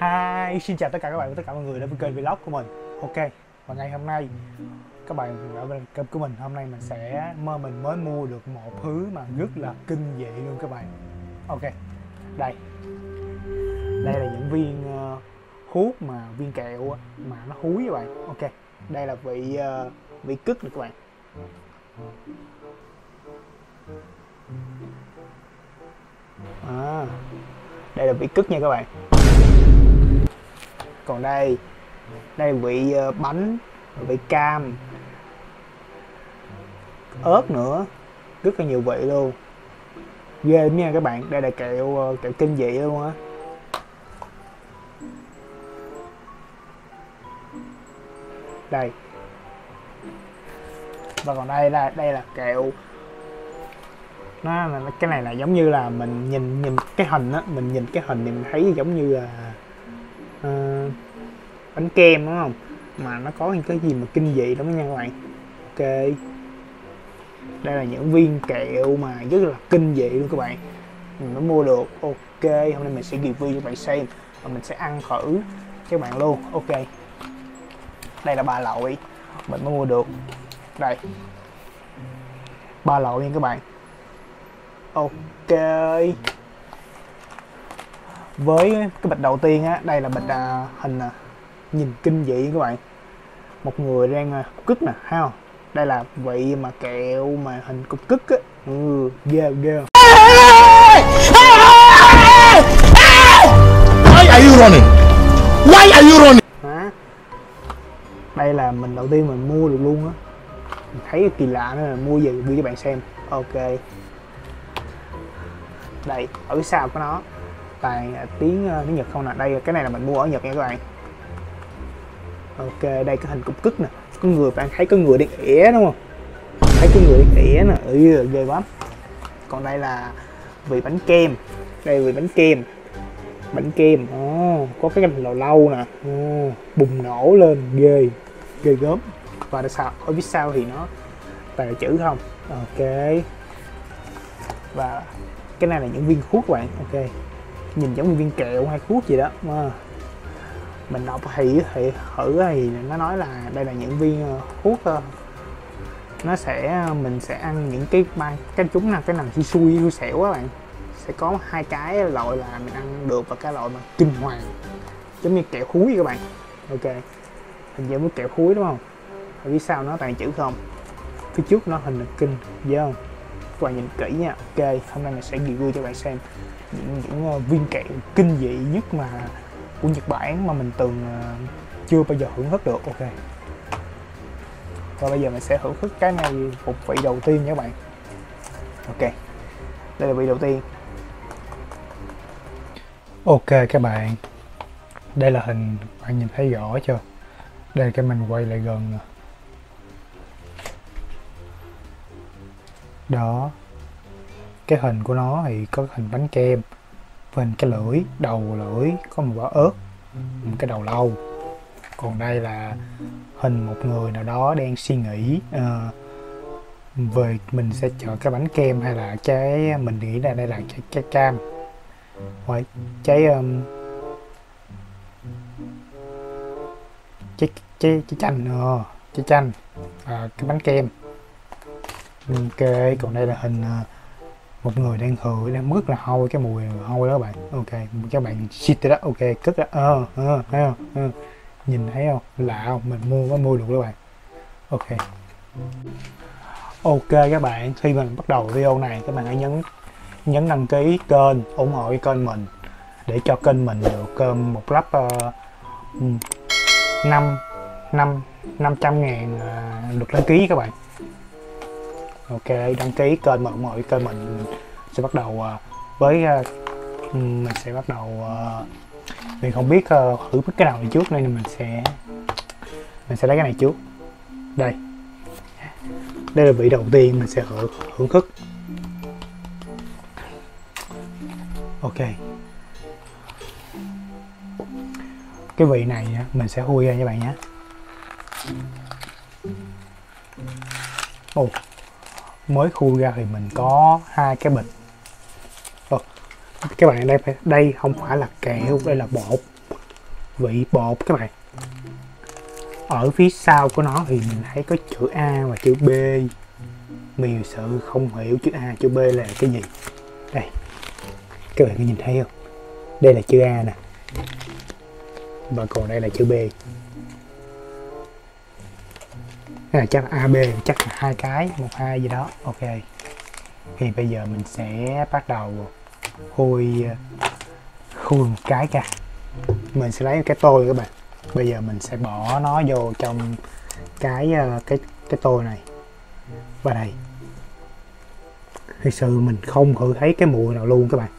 Hi, xin chào tất cả các bạn và tất cả mọi người đến với kênh vlog của mình. Ok, và ngày hôm nay các bạn ở bên kênh của mình. Hôm nay mình sẽ mơ mình mới mua được một thứ mà rất là kinh dị luôn các bạn. Ok, đây. Đây là những viên uh, hút mà viên kẹo mà nó húi các bạn. Ok, đây là vị uh, vị cứt nè các bạn. À, đây là vị cứt nha các bạn. Còn đây đây là vị ờ, bánh, vị cam, ớt nữa. Rất là nhiều vị luôn. Ghê nha các bạn. Đây là kẹo ờ, kẹo kinh dị luôn á. Đây. Và còn đây là đây là kẹo nó là cái này là giống như là mình nhìn nhìn cái hình á mình nhìn cái hình thì mình thấy giống như là uh, bánh kem đúng không? Mà nó có những cái gì mà kinh dị lắm nha các bạn. Ok. Đây là những viên kẹo mà rất là kinh dị luôn các bạn. Mình mới mua được. Ok hôm nay mình sẽ review cho bạn xem và mình sẽ ăn thử các bạn luôn. Ok. Đây là ba loại mình mới mua được. Đây. Ba loại nha các bạn ok. Với cái bịch đầu tiên á đây là bịch à, hình à, nhìn kinh dị các bạn. Một người đang à, cứt nè ha không? Đây là vị mà kẹo mà hình cục cứt á. Ừ, ghê ghê. Why are you running? Why are you running? Hả? đây là mình đầu tiên mình mua được luôn á. Thấy kỳ lạ nên là mua về gửi cho bạn xem. Ok đây ở phía sau của nó. Toàn à, tiếng à, tiếng nhật không nè. Đây cái này là mình mua ở nhật nha các bạn. Ok đây cái hình cục cứt nè. Có người bạn thấy có người đi ỉa đúng không? Thấy có người đi ỉa nè. Ừ, ghê lắm còn đây là vị bánh kem. Đây vị bánh kem. Bánh kem oh, có cái cành lâu lâu nè. Oh, bùng nổ lên ghê ghê gớm. Và tại sao ở phía sau thì nó toàn là chữ không? Ok. Và cái này là những viên thuốc các bạn, ok. Nhìn giống như viên kẹo hay thuốc gì đó, mà mình đọc thì thì thử thì nó nói là đây là những viên ờ, thuốc ờ. nó sẽ ờ, mình sẽ ăn những cái ba, cái chúng là cái nào xui xui xui xẻo các bạn. Sẽ có hai cái loại là mình ăn được và cái loại mà kinh hoàng. Giống như kẹo húi các bạn, ok. Hình giống như kẹo húi, đúng không? Ở phía sau nó toàn chữ không? Phía trước nó hình là kinh dễ không? Các bạn nhìn kỹ nha. Ok, hôm nay mình sẽ review cho bạn xem những những ờ, viên kẹo kinh dị nhất mà, của Nhật Bản mà mình từng ờ, chưa bao giờ hưởng thức được. Ok. Và bây giờ mình sẽ hưởng thức cái này một vị đầu tiên nha các bạn. Ok. Đây là vị đầu tiên. Ok các bạn. Đây là hình bạn nhìn thấy rõ chưa? Đây cái mình quay lại gần nè. Đó. Cái hình của nó thì có hình bánh kem và hình cái lưỡi đầu lưỡi có một quả ớt một cái đầu lâu còn đây là hình một người nào đó đang suy nghĩ uh, về mình sẽ chọn cái bánh kem hay là trái mình nghĩ là đây là trái, trái cam. Hoặc trái um, trái, trái, trái chanh ờ, trái chanh à, cái bánh kem ok còn đây là hình à, một người đang hừ đang rất là hôi cái mùi hôi đó các bạn. Ok các bạn shit đó. Ok cất đó ờ ờ thấy không ờ. nhìn thấy không? Lạ không? Mình mua có mua được các bạn. Ok. Ok các bạn khi mình bắt đầu video này các bạn hãy nhấn nhấn đăng ký kênh ủng hộ cái kênh mình. Để cho kênh mình được ờ, một lắp ờ, ừ, năm năm năm trăm ngàn à, uh, được đăng ký các bạn ok đăng ký kênh mọi mọi kênh mình, sẽ bắt đầu à, với à, mình sẽ bắt đầu à, mình không biết thử biết cái nào này trước nên mình sẽ mình sẽ lấy cái này trước. Đây. Đây là vị đầu tiên mình sẽ hưởng, hưởng thức. Ok. Cái vị này mình sẽ khui ra cho bạn nhé. Ồ mới khui ra thì mình có hai cái bịch. Ờ, Ồ, các bạn đây phải đây không phải là kẹo đây là bột. Vị bột các bạn. Ở phía sau của nó thì mình thấy có chữ A và chữ B. Mình sự không hiểu chữ A chữ B là cái gì? Đây. Các bạn có nhìn thấy không? Đây là chữ A nè. Và còn đây là chữ B. Cái này chắc là AB chắc là hai cái, một, hai gì đó. Ok. Thì bây giờ mình sẽ bắt đầu khui ờ, khui một cái ra mình sẽ lấy cái tô các bạn. Bây giờ mình sẽ bỏ nó vô trong cái ờ, cái cái tô này. Và đây. Thực sự mình không thử thấy cái mùi nào luôn các bạn.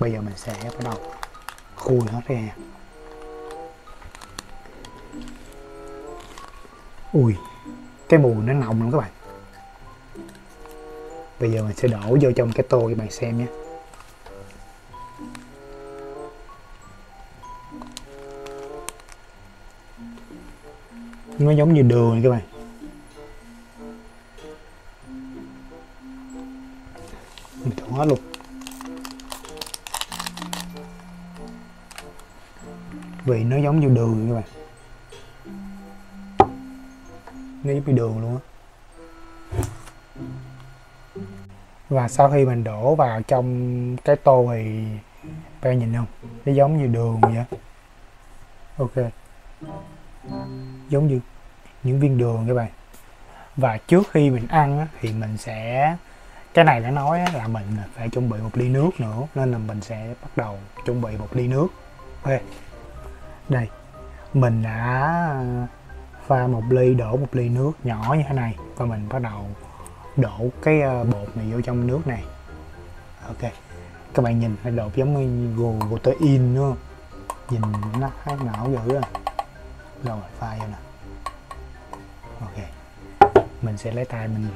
Bây giờ mình sẽ bắt đầu khui nó ra. Ui, cái mùi nó nồng lắm các bạn. Bây giờ mình sẽ đổ vô trong cái tô các bạn xem nhé nó giống như đường các bạn. Mình thử hết luôn. Vì nó giống như đường các bạn. Nó giống như đường luôn á. Và sau khi mình đổ vào trong cái tô thì bạn nhìn không? Nó giống như đường vậy ok. Giống như những viên đường các bạn. Và trước khi mình ăn thì mình sẽ, cái này đã nói là mình phải chuẩn bị một ly nước nữa, nên là mình sẽ bắt đầu chuẩn bị một ly nước. Ok. Đây. Mình đã pha một ly, đổ một ly nước nhỏ như thế này. Và mình bắt đầu đổ cái ờ, bột này vô trong nước này. Ok, các bạn nhìn phải đột giống như gù, protein nữa nhìn nó khác não dữ rồi. Rồi, pha vô nè. Ok, mình sẽ lấy tay mình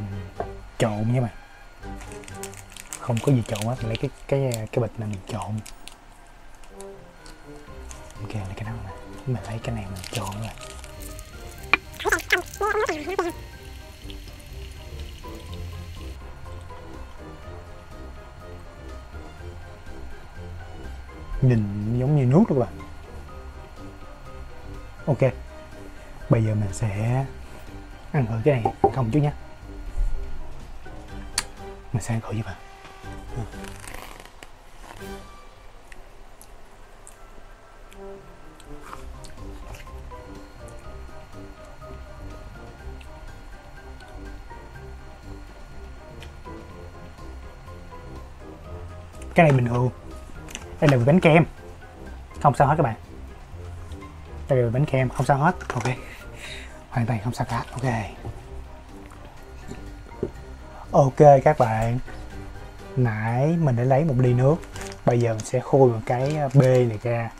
trộn nha bạn. Không có gì trộn hết, mình lấy cái cái cái bịch này mình trộn. Ok, lấy cái đó nè. Mình lấy cái này mình trộn rồi nhìn giống như nước luôn các bạn. Ok. Bây giờ mình sẽ ăn thử cái này không chứ nhé mình sẽ ăn thử với bạn. Cái này bình thường đây là vị bánh kem. Không sao hết các bạn. Đây là vị bánh kem không sao hết. Ok. Hoàn toàn không sao cả. Ok. Ok các bạn. Nãy mình đã lấy một ly nước. Bây giờ mình sẽ khui một cái ờ, b này ra.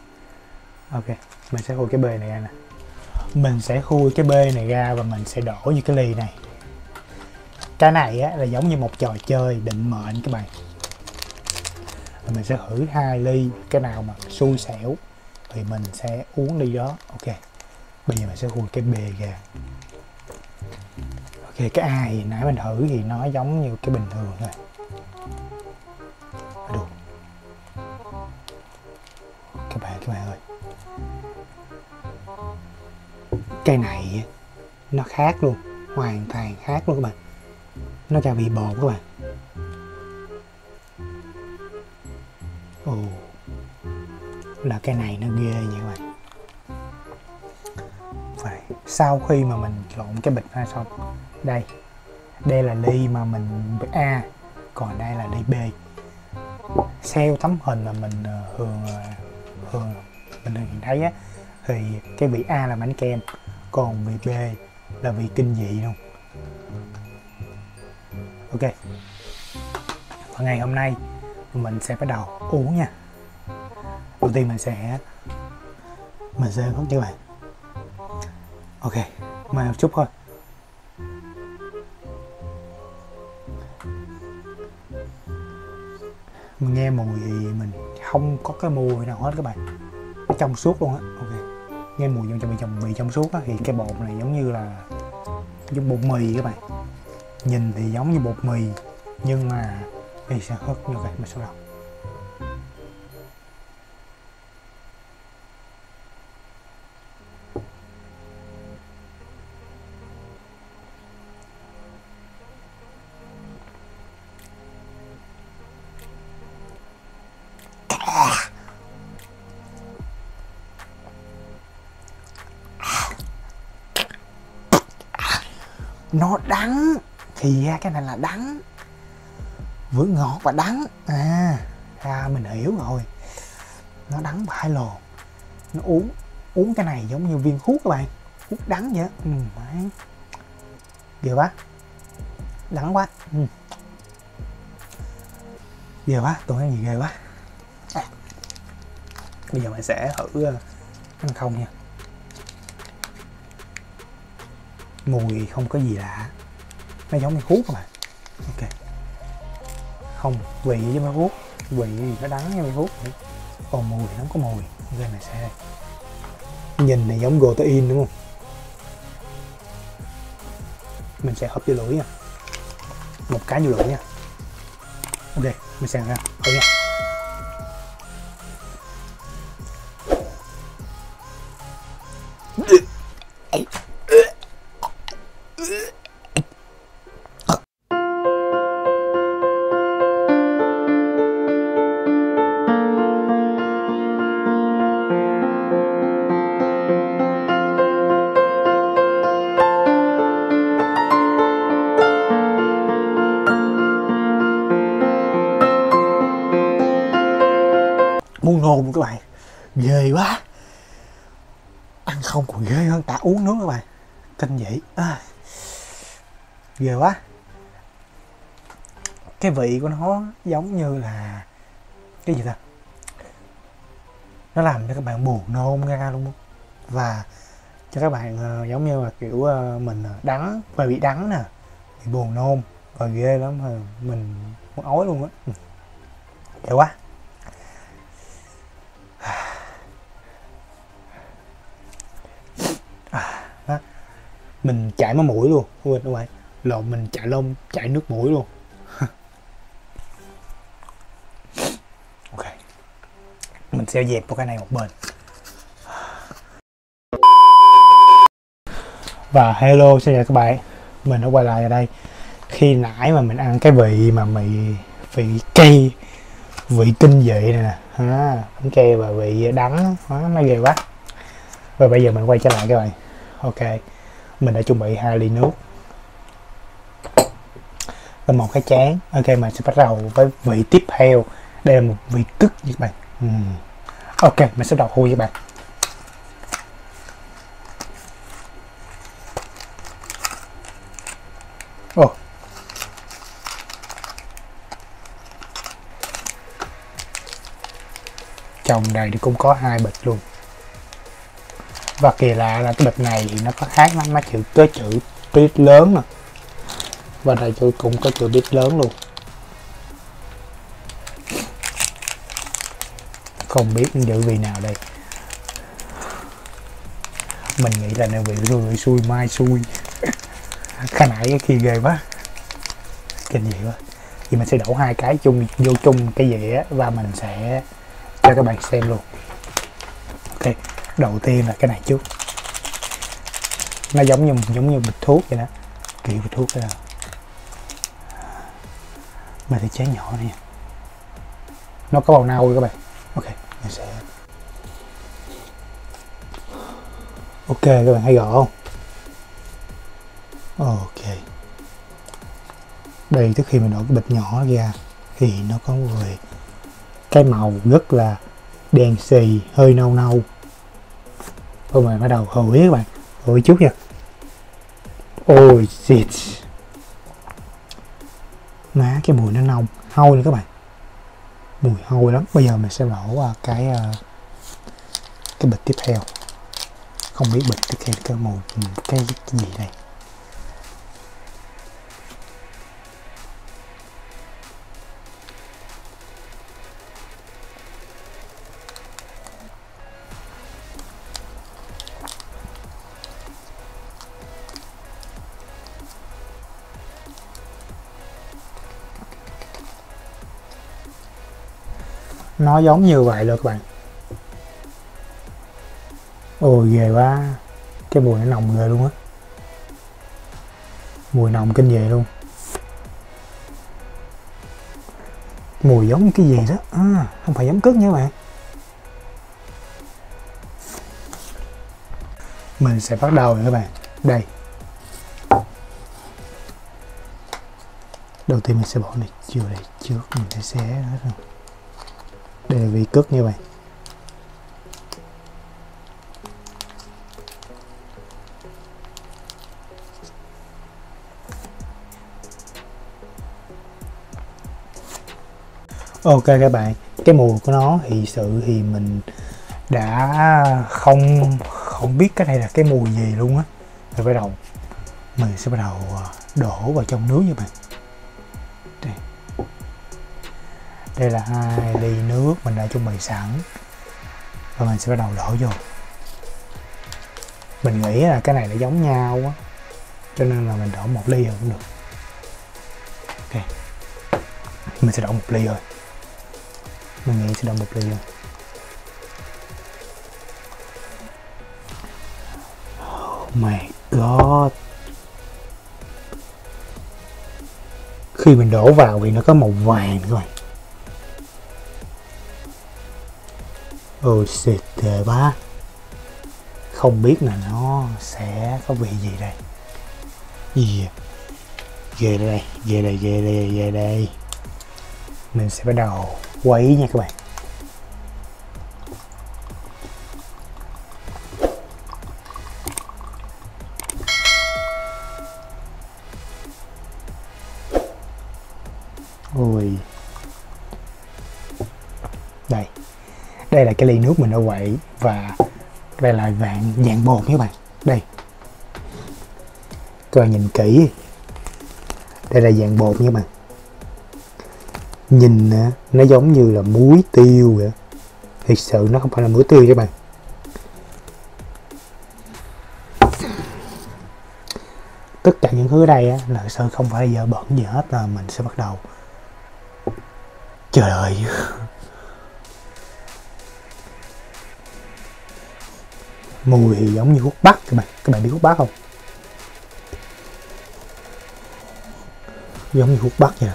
Ok mình sẽ khui cái b này ra nè. Mình sẽ khui cái b này ra và mình sẽ đổ như cái ly này. Cái này á, là giống như một trò chơi định mệnh các bạn thì mình sẽ thử hai ly, cái nào mà xui xẻo thì mình sẽ uống ly đó. Ok, bây giờ mình sẽ khui cái B ra ok, cái A thì nãy mình thử thì nó giống như cái bình thường thôi. Được. Các bạn các bạn ơi. Cái này nó khác luôn, hoàn toàn khác luôn các bạn. Nó ra vị bột các bạn. Cái này nó ghê vậy các bạn. Phải, sau khi mà mình lộn cái bịch ra xong, đây đây là ly mà mình A, còn đây là ly B. Theo tấm hình mà mình ờ, thường thường mình thường thấy á, thì cái vị A là bánh kem, còn vị B là vị kinh dị luôn. Ok. Và ngày hôm nay, mình sẽ bắt đầu uống nha đầu tiên mình sẽ mình sẽ hút như vậy, ok mời một chút thôi. Mình nghe mùi thì mình không có cái mùi nào hết các bạn. Nó trong suốt luôn á. Ok nghe mùi trong trong trong mì trong suốt á thì cái bột này giống như là giống bột mì các bạn. Nhìn thì giống như bột mì nhưng mà thì sẽ hớt như vậy mà sẽ đầu nó đắng. Thì ra cái này là đắng. Vừa ngọt và đắng. À ra mình hiểu rồi. Nó đắng phải lồ nó uống uống cái này giống như viên thuốc các bạn. Thuốc đắng vậy á. ừ, đấy. ghê quá. Đắng quá. Ừ. ghê quá. Tôi ăn gì ghê quá bây giờ mình sẽ thử ờ, ăn không nha. Mùi không có gì lạ. Nó giống như thuốc mà, ok. Không vị với mấy thuốc vị thì nó đắng như mấy thuốc còn mùi nó có mùi. Ok mình sẽ nhìn này giống protein đúng không? Mình sẽ hấp vô lưỡi nha. Một cái vô lưỡi nha. Ok mình sẽ ra thử nha. Ghê quá. Cái vị của nó giống như là cái gì ta? Nó làm cho các bạn buồn nôn ra luôn và cho các bạn uh, giống như là kiểu uh, mình ờ, đắng và bị đắng nè bị buồn nôn và ghê lắm mình muốn ói luôn á. Ừ. Ghê quá. À, mình chảy máu mũi luôn quên đâu vậy? Lộn mình chảy lông chảy nước mũi luôn. Ok. Mình sẽ dẹp một cái này một bên. Và hello xin chào các bạn. Mình đã quay lại ở đây. Khi nãy mà mình ăn cái vị mà mì vị cây vị kinh dị này nè. Ha bánh cây và vị đắng. Đó, nó ghê quá. Và bây giờ mình quay trở lại các bạn. Ok. Mình đã chuẩn bị hai ly nước và một cái chén ok mình sẽ bắt đầu với vị tiếp theo. Đây là một vị cứt như các bạn. Uhm. ok mình sẽ đầu khui các bạn. Oh, Trong này thì cũng có hai bịch luôn. Và kỳ lạ là cái bịch này thì nó có khác lắm nó chữ có chữ bít lớn nè và đây chữ cũng có chữ bít lớn luôn. Không biết giữ vị nào đây. Mình nghĩ là nên vị rồi xui mai xui. Cái nãy cái ghê quá. Kinh dị quá. Thì mình sẽ đổ hai cái chung, vô chung cái dĩa và mình sẽ cho các bạn xem luôn. Ok, đầu tiên là cái này trước. Nó giống như giống như bịch thuốc vậy đó. Kiểu bịch thuốc đó mình sẽ chế nhỏ này nó có màu nâu rồi các bạn ok mình sẽ ok, các bạn thấy rõ không? Ok. Đây, trước khi mình đổ cái bịch nhỏ ra thì nó có về cái màu rất là đen xì, hơi nâu nâu. Thôi mình bắt đầu hồi các bạn. Hồi chút nha. Ôi, shit má cái mùi nó nồng. Hôi nữa các bạn. Mùi hôi lắm. Bây giờ mình sẽ đổ cái ờ, cái bịch tiếp theo. Không biết bịch tiếp theo cái mùi cái, cái gì đây. Nó giống như vậy rồi các bạn. Ôi ghê quá. Cái mùi nó nồng ghê luôn á. Mùi nồng kinh dị luôn. Mùi giống như cái gì đó. À, không phải giống cất nha các bạn. Mình sẽ bắt đầu rồi các bạn. Đây. Đầu tiên mình sẽ bỏ này chưa đây? Trước mình sẽ xé hết rồi đây là vị cất nha ok các bạn, cái mùi của nó thì sự thì mình đã không không biết cái này là cái mùi gì luôn á. Rồi bắt đầu, mình sẽ bắt đầu ờ, đổ vào trong nước nha bạn. Đây là hai ly nước mình đã chuẩn bị sẵn. Và mình sẽ bắt đầu đổ vô. Mình nghĩ là cái này nó giống nhau á, cho nên là mình đổ một ly rồi cũng được. Ok. Mình sẽ đổ một ly rồi. Mình nghĩ sẽ đổ một ly rồi. Oh my god. Khi mình đổ vào thì nó có màu vàng rồi. Ôi, xịt ghê ba không biết là nó sẽ có vị gì đây. Gì yeah. về đây về đây về đây về đây. Mình sẽ bắt đầu quấy nha các bạn. Đây là cái ly nước mình đã quậy và đây là dạng dạng bột các bạn. Đây. Các bạn nhìn kỹ. Đây là dạng bột nha các bạn. Nhìn nó giống như là muối tiêu vậy. Thực sự nó không phải là muối tiêu các bạn. Tất cả những thứ ở đây là sự không phải giờ bẩn gì hết là mình sẽ bắt đầu. Trời ơi. Mùi thì giống như hút bắc các bạn. Các bạn biết hút bắc không? Giống như hút bắc vậy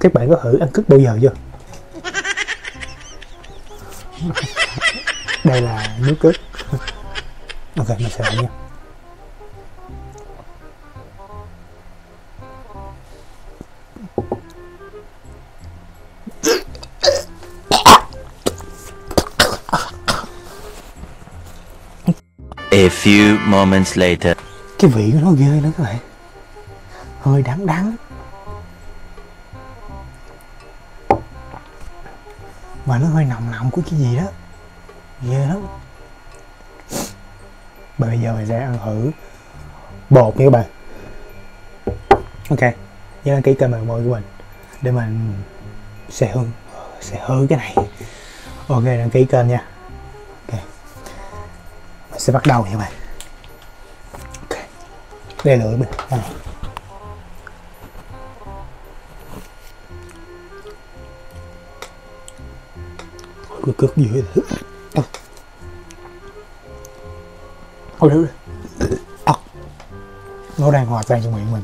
các bạn có thử ăn cứt bao giờ chưa? Đây là nước cứt ok, mình sẽ làm nha. Few moments later. cái vị của nó ghê nữa các bạn. Hơi đắng đắng. Và nó hơi nồng nồng của cái gì đó. Ghê lắm. Bây giờ mình sẽ ăn thử bột nha các bạn. Ok, nhớ đăng ký kênh bạn môi của mình để mình sẽ hơn sẽ hư cái này. Ok, đăng ký kênh nha sẽ bắt đầu nha các bạn okay. đây là lưỡi mình à. cứ cước dưới ờ. Ôi được à. Ờ. Nó đang hòa tan trong miệng mình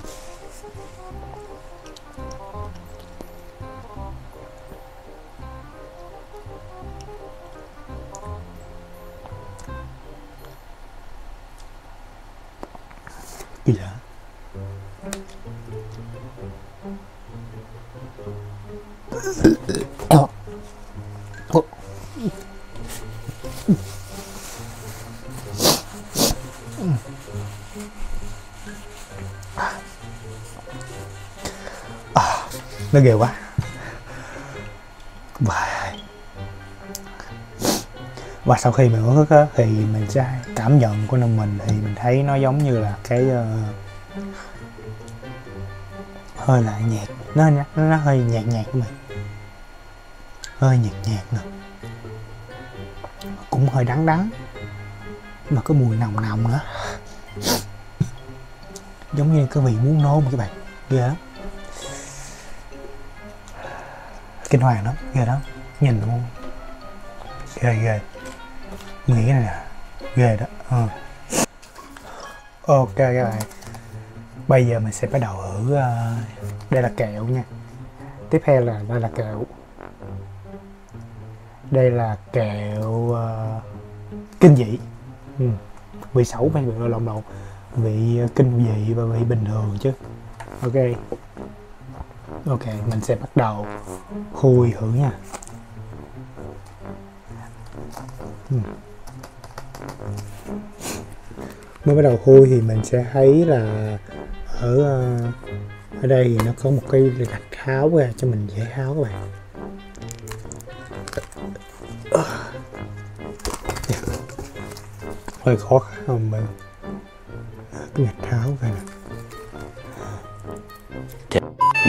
nó ghê quá. Và và sau khi mình uống thức á, thì mình sẽ cảm nhận của năm mình thì mình thấy nó giống như là cái uh, hơi là nhạt. Nó nó, nó hơi nhạt nhạt của mình hơi nhạt nhạt nè cũng hơi đắng đắng. Mà có mùi nồng nồng nữa. Giống như cái vị muốn nôn các bạn. Ghê lắm. Kinh hoàng lắm ghê lắm. Nhìn luôn ghê ghê. Mình nghĩ này là ghê đó. Ừ. ok các bạn. Bây giờ mình sẽ bắt đầu ở uh, đây là kẹo nha. Tiếp theo là đây là kẹo. Đây là kẹo uh, kinh dị. Ừ. vị xấu phải vị lộn lộn? Vị kinh dị và vị bình thường chứ. Ok ok, mình sẽ bắt đầu khui thử nha. Ừ. Mới bắt đầu khui thì mình sẽ thấy là ở ờ, ở đây thì nó có một cái gạch tháo ra cho mình dễ tháo các bạn. Dạ. Hơi khó khăn mình. Cái gạch tháo ra nè.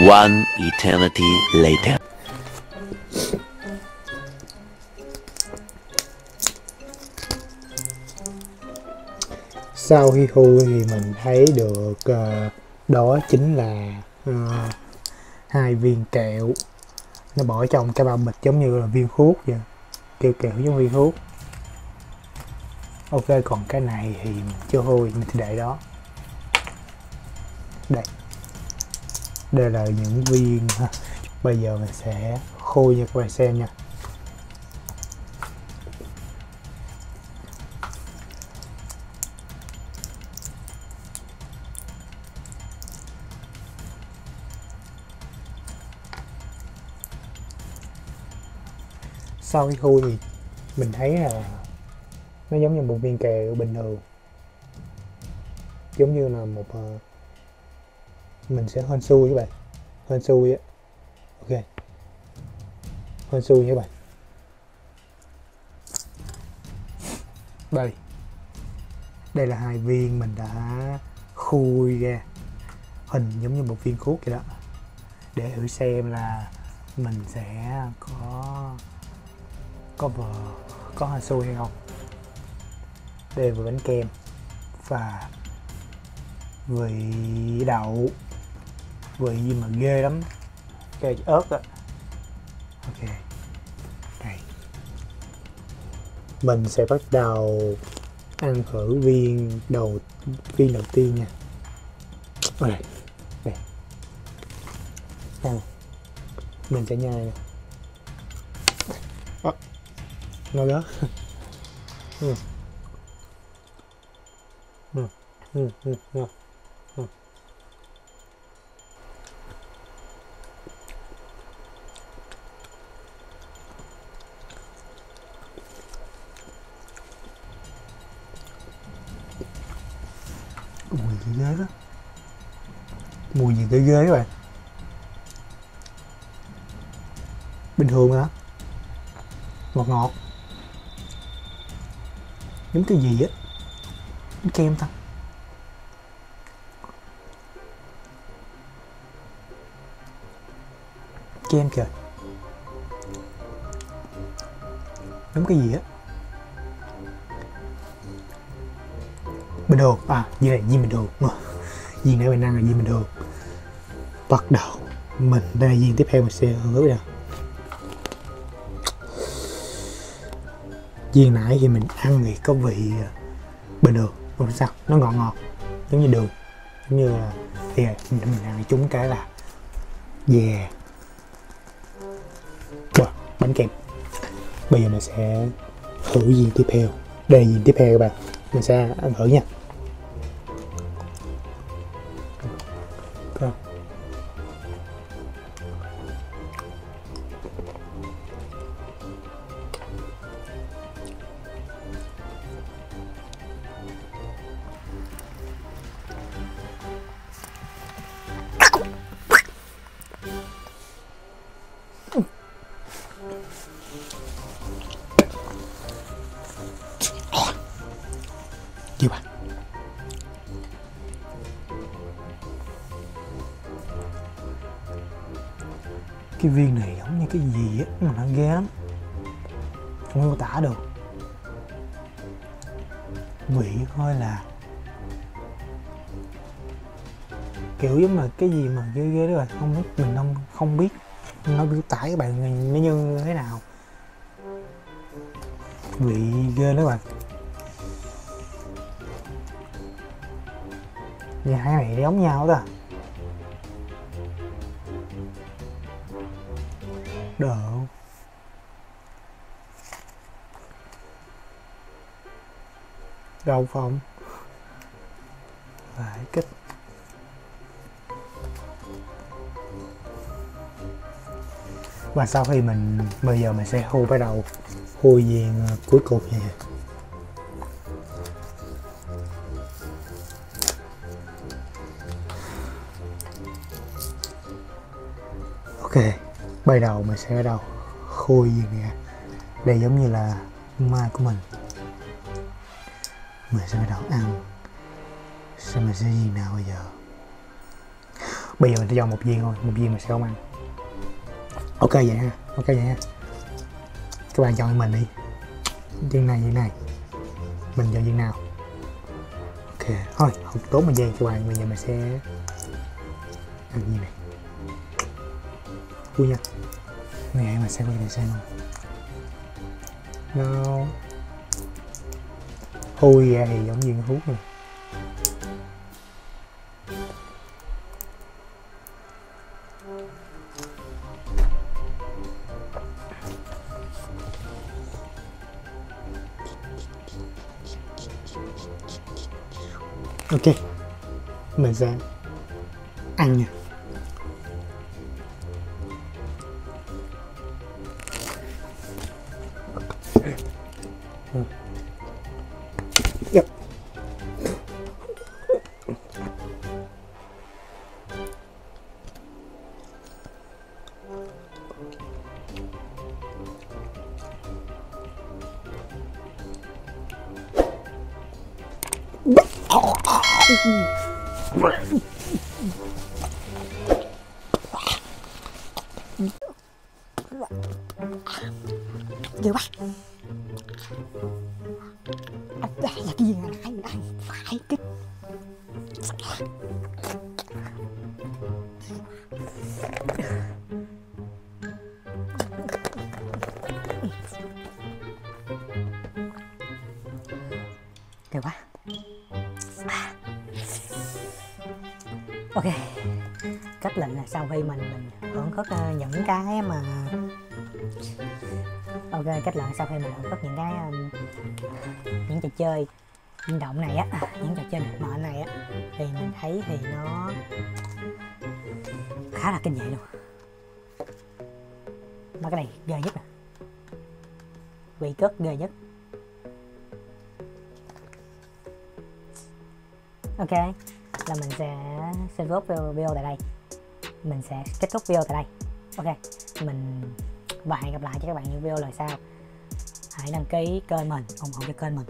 One eternity later. sau khi khui thì mình thấy được uh, đó chính là uh, hai viên kẹo. Nó bỏ trong cái bao bịch giống như là viên thuốc vậy. Kẹo kẹo giống viên thuốc. Ok còn cái này thì mình chưa hôi mình sẽ để đó. Đây đây là những viên ha. bây giờ mình sẽ khui cho các bạn xem nha sau khi khui thì mình thấy là nó giống như một viên kẹo bình thường giống như là một uh, mình sẽ hên xui các bạn. Hên xui á. Ok. Hên xui nha các bạn. Đây. Đây là hai viên mình đã khui ra. Hình giống như một viên thuốc vậy đó. Để thử xem là mình sẽ có có vờ, có hên xui hay không. Đây là bánh kem và vị đậu vị gì mà ghê lắm cây ớt á ok đây mình sẽ bắt đầu ăn thử viên đầu viên đầu tiên nha ở đây đây ăn mình sẽ nhai nè à, ngon đó ừ. Ừ. Ừ. Ừ. ngon. Ừ. mùi gì ghê đó. Mùi gì ghê ghê các bạn. Bình thường hả? Ngọt ngọt. Giống cái gì á? Kem ta. Kem kìa. Giống cái gì á? Bình thường à viên này viên bình thường viên nãy mình ăn là viên bình thường bắt đầu mình đây là viên tiếp theo mình sẽ hứa nè viên nãy thì mình ăn thì có vị à, bình thường không sao nó ngọt ngọt giống như đường giống như là thì à, mình, mình ăn chúng cái là yeah Wow, bánh kem bây giờ mình sẽ thử viên tiếp theo. Đây là viên tiếp theo các bạn. Mình sẽ ăn thử nha. Vị coi là Kiểu giống là cái gì mà ghê ghê đó bạn. Không biết, mình không không biết. Nó biểu tải các bạn nó như thế nào. Vị ghê đó bạn. Nhà hai này giống nhau đó. Được đầu phòng lại kích. Và sau khi mình, bây giờ mình sẽ hô bắt đầu hô viên ờ, cuối cùng vậy. Ok bây đầu mình sẽ bắt đầu khui gì nè. Đây giống như là mai của mình mình sẽ bắt đầu ăn? Xem mình sẽ viên nào bây giờ? Bây giờ mình sẽ chọn một viên thôi, một viên mình sẽ không ăn. Ok vậy ha, ok vậy ha. Các bạn chọn mình đi. Viên này viên này. Mình chọn viên nào? Ok, thôi, không, tốn thời gian cho bạn, bây giờ mình sẽ ăn viên này. Vui nha. Này mà xem cái xem. Không no hôi ra thì giống viên hút rồi ok mình sẽ ăn nha. Ok, cách lệnh là sau khi mình mình hưởng thức ờ, những cái mà, ok, cách lệnh sau khi mình hưởng thức những cái những trò chơi linh động này á à, những trò chơi mở này á, thì mình thấy thì nó khá là kinh dị luôn. Mà cái này ghê nhất nè. Vị cất ghê nhất. Ok là mình sẽ xin kết video, tại đây. Mình sẽ kết thúc video tại đây. Ok mình và hẹn gặp lại cho các bạn những video lần sau. Hãy đăng ký kênh mình ủng hộ cho kênh mình.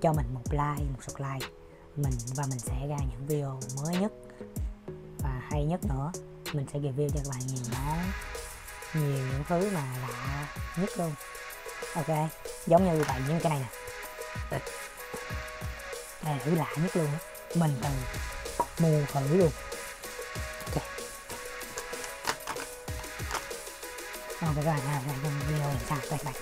Cho mình một like một subscribe. Mình và mình sẽ ra những video mới nhất và hay nhất nữa. Mình sẽ review cho các bạn nhiều món nhiều những thứ mà lạ nhất luôn. Ok giống như vậy những cái này nè. Đây là thứ lạ nhất luôn á mình từng mua thử luôn. Ok. Ok các bạn ha video lần sau, bye bye.